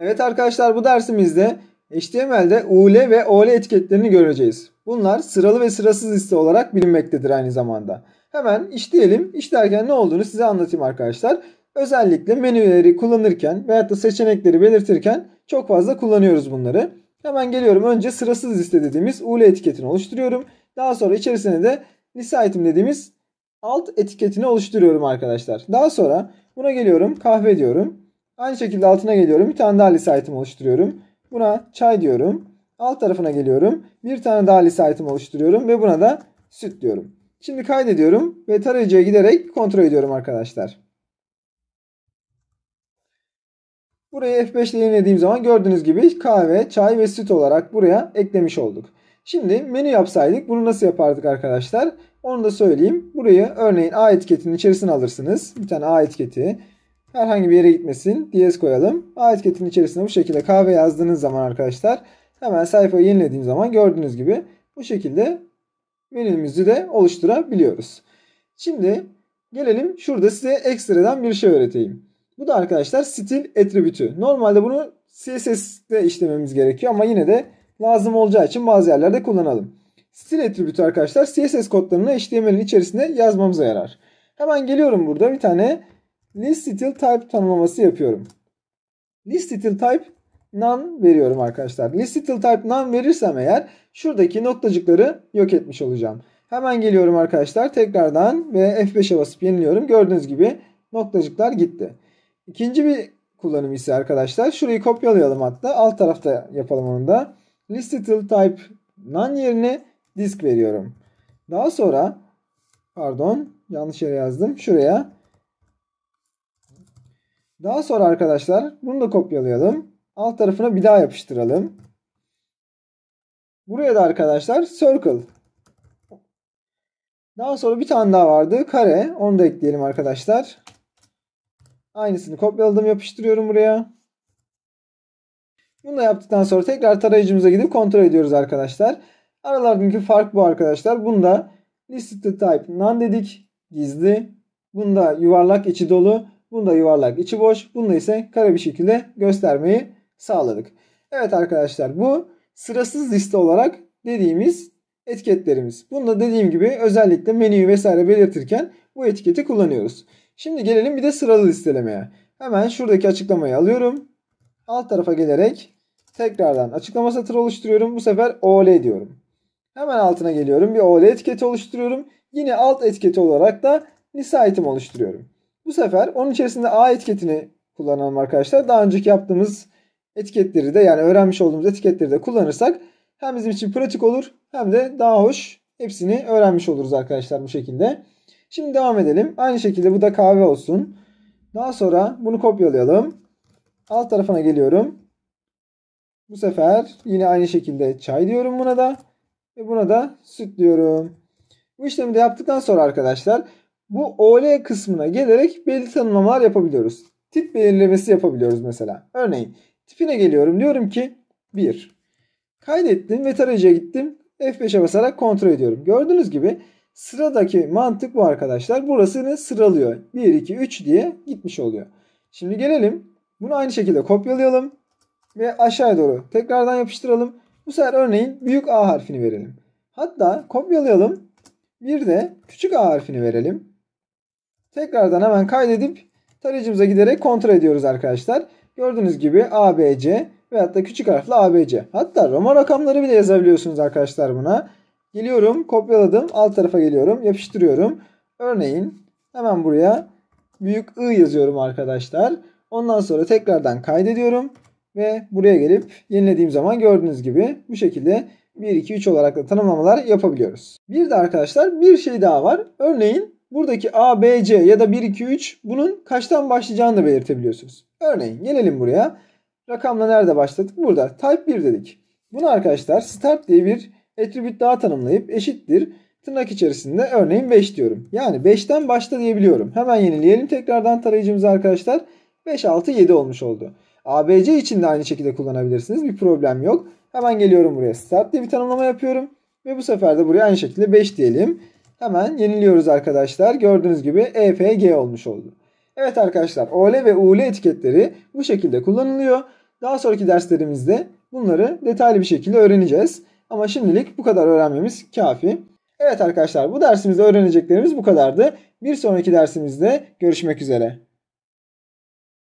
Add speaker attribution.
Speaker 1: Evet arkadaşlar bu dersimizde HTML'de UL ve OL etiketlerini göreceğiz. Bunlar sıralı ve sırasız liste olarak bilinmektedir aynı zamanda. Hemen işleyelim. İşlerken ne olduğunu size anlatayım arkadaşlar. Özellikle menüleri kullanırken veyahut da seçenekleri belirtirken çok fazla kullanıyoruz bunları. Hemen geliyorum. Önce sırasız liste dediğimiz UL etiketini oluşturuyorum. Daha sonra içerisine de liste item dediğimiz alt etiketini oluşturuyorum arkadaşlar. Daha sonra buna geliyorum. Kahve diyorum. Aynı şekilde altına geliyorum. Bir tane daha liste item oluşturuyorum. Buna çay diyorum. Alt tarafına geliyorum. Bir tane daha liste item oluşturuyorum ve buna da süt diyorum. Şimdi kaydediyorum ve tarayıcıya giderek kontrol ediyorum arkadaşlar. Burayı F5 ile yenilediğim zaman gördüğünüz gibi kahve, çay ve süt olarak buraya eklemiş olduk. Şimdi menü yapsaydık bunu nasıl yapardık arkadaşlar? Onu da söyleyeyim. Burayı örneğin A etiketinin içerisine alırsınız. Bir tane A etiketi. Herhangi bir yere gitmesin. DS koyalım. A etiketinin içerisine bu şekilde kahve yazdığınız zaman arkadaşlar hemen sayfayı yenilediğim zaman gördüğünüz gibi bu şekilde menümüzü de oluşturabiliyoruz. Şimdi gelelim şurada size ekstradan bir şey öğreteyim. Bu da arkadaşlar stil attribütü. Normalde bunu CSS'de işlememiz gerekiyor ama yine de lazım olacağı için bazı yerlerde kullanalım. Stil attribütü arkadaşlar CSS kodlarını HTML'in içerisinde yazmamıza yarar. Hemen geliyorum burada bir tane list stil type tanımlaması yapıyorum. List stil type none veriyorum arkadaşlar. List stil type none verirsem eğer şuradaki noktacıkları yok etmiş olacağım. Hemen geliyorum arkadaşlar tekrardan ve F5'e basıp yeniliyorum. Gördüğünüz gibi noktacıklar gitti. İkinci bir kullanım ise arkadaşlar şurayı kopyalayalım hatta alt tarafta yapalım onu da. List stil type none yerine disk veriyorum. Daha sonra pardon yanlış yere yazdım. Şuraya daha sonra arkadaşlar bunu da kopyalayalım. Alt tarafına bir daha yapıştıralım. Buraya da arkadaşlar circle. Daha sonra bir tane daha vardı. Kare. Onu da ekleyelim arkadaşlar. Aynısını kopyaladım yapıştırıyorum buraya. Bunu da yaptıktan sonra tekrar tarayıcımıza gidip kontrol ediyoruz arkadaşlar. Aralardaki fark bu arkadaşlar. Bunda listed type none dedik. Gizli. Bunda yuvarlak içi dolu. Bunda yuvarlak içi boş. Bunda ise kare bir şekilde göstermeyi sağladık. Evet arkadaşlar bu sırasız liste olarak dediğimiz etiketlerimiz. Bunda dediğim gibi özellikle menüyü vesaire belirtirken bu etiketi kullanıyoruz. Şimdi gelelim bir de sıralı listelemeye. Hemen şuradaki açıklamayı alıyorum. Alt tarafa gelerek tekrardan açıklama satırı oluşturuyorum. Bu sefer OL diyorum. Hemen altına geliyorum. Bir OL etiketi oluşturuyorum. Yine alt etiketi olarak da liste item oluşturuyorum. Bu sefer onun içerisinde A etiketini kullanalım arkadaşlar. Daha önceki yaptığımız etiketleri de yani öğrenmiş olduğumuz etiketleri de kullanırsak hem bizim için pratik olur hem de daha hoş hepsini öğrenmiş oluruz arkadaşlar bu şekilde. Şimdi devam edelim. Aynı şekilde bu da kahve olsun. Daha sonra bunu kopyalayalım. Alt tarafına geliyorum. Bu sefer yine aynı şekilde çay diyorum buna da. Ve buna da süt diyorum. Bu işlemi de yaptıktan sonra arkadaşlar bu OL kısmına gelerek belli tanımlamalar yapabiliyoruz. Tip belirlemesi yapabiliyoruz mesela. Örneğin tipine geliyorum. Diyorum ki 1. Kaydettim ve tarayıcıya gittim. F5'e basarak kontrol ediyorum. Gördüğünüz gibi sıradaki mantık bu arkadaşlar. Burasını sıralıyor. 1, 2, 3 diye gitmiş oluyor. Şimdi gelelim. Bunu aynı şekilde kopyalayalım. Ve aşağıya doğru tekrardan yapıştıralım. Bu sefer örneğin büyük A harfini verelim. Hatta kopyalayalım. Bir de küçük A harfini verelim. Tekrardan hemen kaydedip tarayıcımıza giderek kontrol ediyoruz arkadaşlar. Gördüğünüz gibi ABC veyahut da küçük harfle ABC. Hatta Roma rakamları bile yazabiliyorsunuz arkadaşlar buna. Geliyorum, kopyaladım, alt tarafa geliyorum, yapıştırıyorum. Örneğin hemen buraya büyük I yazıyorum arkadaşlar. Ondan sonra tekrardan kaydediyorum ve buraya gelip yenilediğim zaman gördüğünüz gibi bu şekilde 1, 2, 3 olarak da tanımlamalar yapabiliyoruz. Bir de arkadaşlar bir şey daha var. Örneğin buradaki A, B, C ya da 1, 2, 3 bunun kaçtan başlayacağını da belirtebiliyorsunuz. Örneğin gelelim buraya. Rakamla nerede başladık? Burada. Type 1 dedik. Bunu arkadaşlar start diye bir attribute daha tanımlayıp eşittir. Tırnak içerisinde örneğin 5 diyorum. Yani 5'ten başla diyebiliyorum. Hemen yenileyelim tekrardan tarayıcımızı arkadaşlar. 5, 6, 7 olmuş oldu. ABC için de aynı şekilde kullanabilirsiniz. Bir problem yok. Hemen geliyorum buraya. Start diye bir tanımlama yapıyorum. Ve bu sefer de buraya aynı şekilde 5 diyelim. Hemen yeniliyoruz arkadaşlar. Gördüğünüz gibi EFG olmuş oldu. Evet arkadaşlar OL ve UL etiketleri bu şekilde kullanılıyor. Daha sonraki derslerimizde bunları detaylı bir şekilde öğreneceğiz. Ama şimdilik bu kadar öğrenmemiz kafi. Evet arkadaşlar bu dersimizde öğreneceklerimiz bu kadardı. Bir sonraki dersimizde görüşmek üzere.